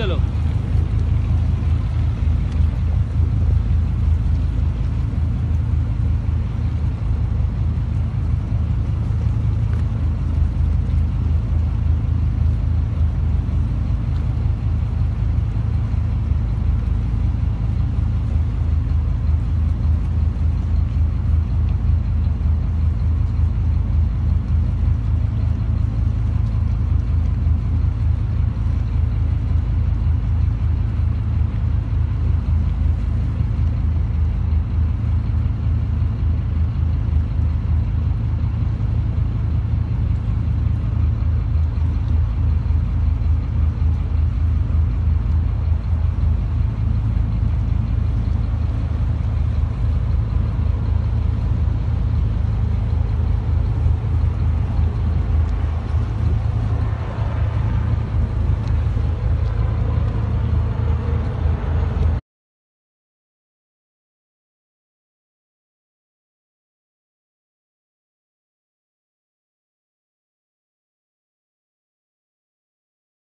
चलो।